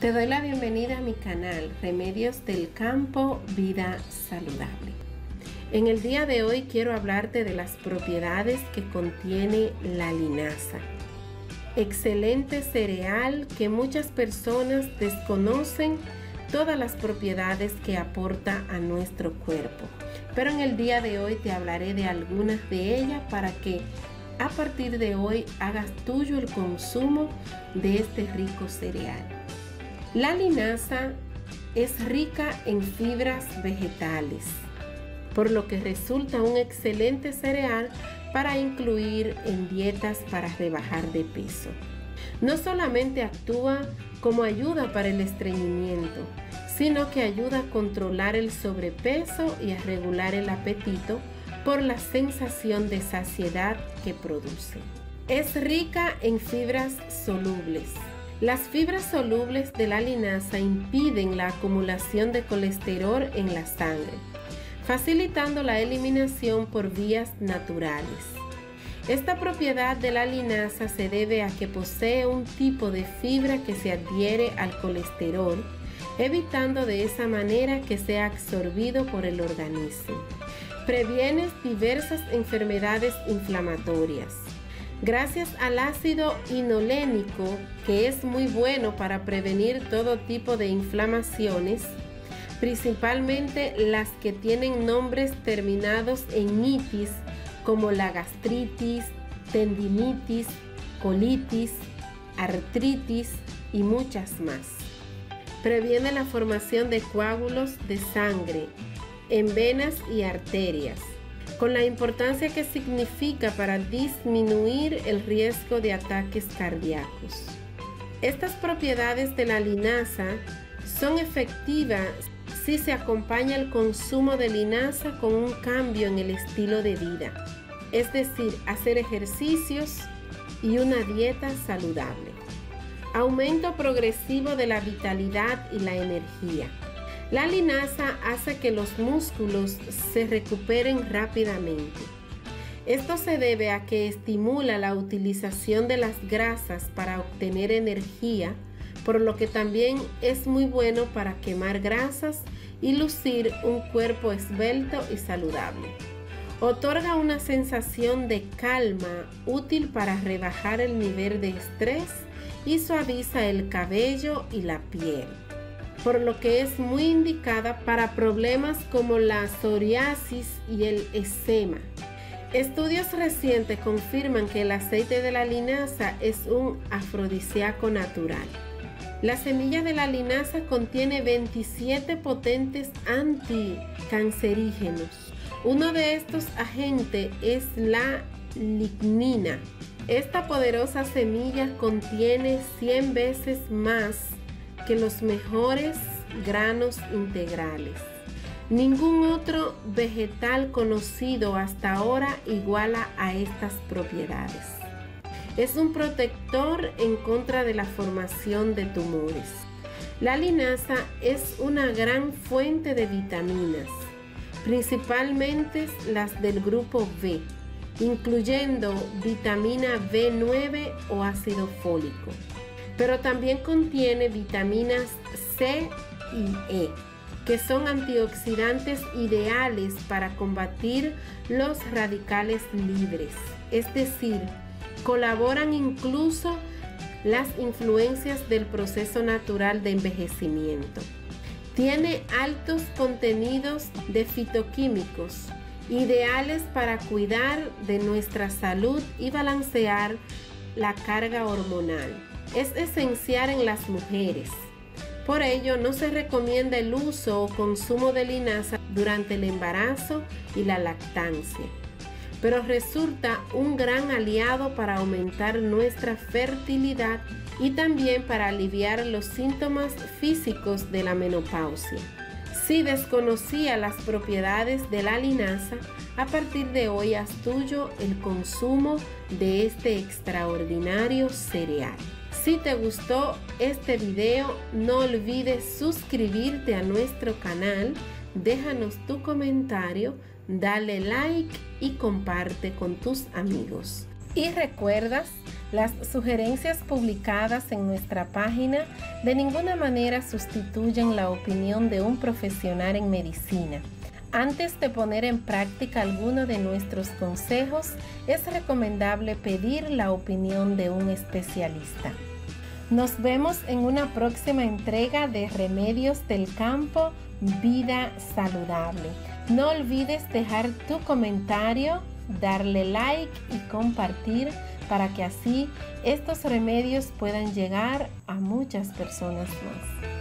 Te doy la bienvenida a mi canal Remedios del Campo Vida Saludable. En el día de hoy quiero hablarte de las propiedades que contiene la linaza. Excelente cereal que muchas personas desconocen todas las propiedades que aporta a nuestro cuerpo. Pero en el día de hoy te hablaré de algunas de ellas para que a partir de hoy hagas tuyo el consumo de este rico cereal. La linaza es rica en fibras vegetales, por lo que resulta un excelente cereal para incluir en dietas para rebajar de peso. No solamente actúa como ayuda para el estreñimiento, sino que ayuda a controlar el sobrepeso y a regular el apetito por la sensación de saciedad que produce. Es rica en fibras solubles. Las fibras solubles de la linaza impiden la acumulación de colesterol en la sangre, facilitando la eliminación por vías naturales. Esta propiedad de la linaza se debe a que posee un tipo de fibra que se adhiere al colesterol, evitando de esa manera que sea absorbido por el organismo. Previene diversas enfermedades inflamatorias. Gracias al ácido inolénico, que es muy bueno para prevenir todo tipo de inflamaciones, principalmente las que tienen nombres terminados en itis, como la gastritis, tendinitis, colitis, artritis y muchas más. Previene la formación de coágulos de sangre en venas y arterias, con la importancia que significa para disminuir el riesgo de ataques cardíacos. Estas propiedades de la linaza son efectivas si se acompaña el consumo de linaza con un cambio en el estilo de vida, es decir, hacer ejercicios y una dieta saludable. Aumento progresivo de la vitalidad y la energía la linaza hace que los músculos se recuperen rápidamente. Esto se debe a que estimula la utilización de las grasas para obtener energía, por lo que también es muy bueno para quemar grasas y lucir un cuerpo esbelto y saludable. Otorga una sensación de calma útil para rebajar el nivel de estrés y suaviza el cabello y la piel por lo que es muy indicada para problemas como la psoriasis y el eczema. Estudios recientes confirman que el aceite de la linaza es un afrodisíaco natural. La semilla de la linaza contiene 27 potentes anticancerígenos. Uno de estos agentes es la lignina. Esta poderosa semilla contiene 100 veces más los mejores granos integrales. Ningún otro vegetal conocido hasta ahora iguala a estas propiedades. Es un protector en contra de la formación de tumores. La linaza es una gran fuente de vitaminas, principalmente las del grupo B, incluyendo vitamina B9 o ácido fólico pero también contiene vitaminas C y E, que son antioxidantes ideales para combatir los radicales libres, es decir, colaboran incluso las influencias del proceso natural de envejecimiento. Tiene altos contenidos de fitoquímicos, ideales para cuidar de nuestra salud y balancear la carga hormonal es esencial en las mujeres. Por ello, no se recomienda el uso o consumo de linaza durante el embarazo y la lactancia, pero resulta un gran aliado para aumentar nuestra fertilidad y también para aliviar los síntomas físicos de la menopausia. Si desconocía las propiedades de la linaza, a partir de hoy haz tuyo el consumo de este extraordinario cereal. Si te gustó este video, no olvides suscribirte a nuestro canal, déjanos tu comentario, dale like y comparte con tus amigos. Y recuerdas Las sugerencias publicadas en nuestra página de ninguna manera sustituyen la opinión de un profesional en medicina. Antes de poner en práctica alguno de nuestros consejos, es recomendable pedir la opinión de un especialista. Nos vemos en una próxima entrega de Remedios del Campo, Vida Saludable. No olvides dejar tu comentario, darle like y compartir para que así estos remedios puedan llegar a muchas personas más.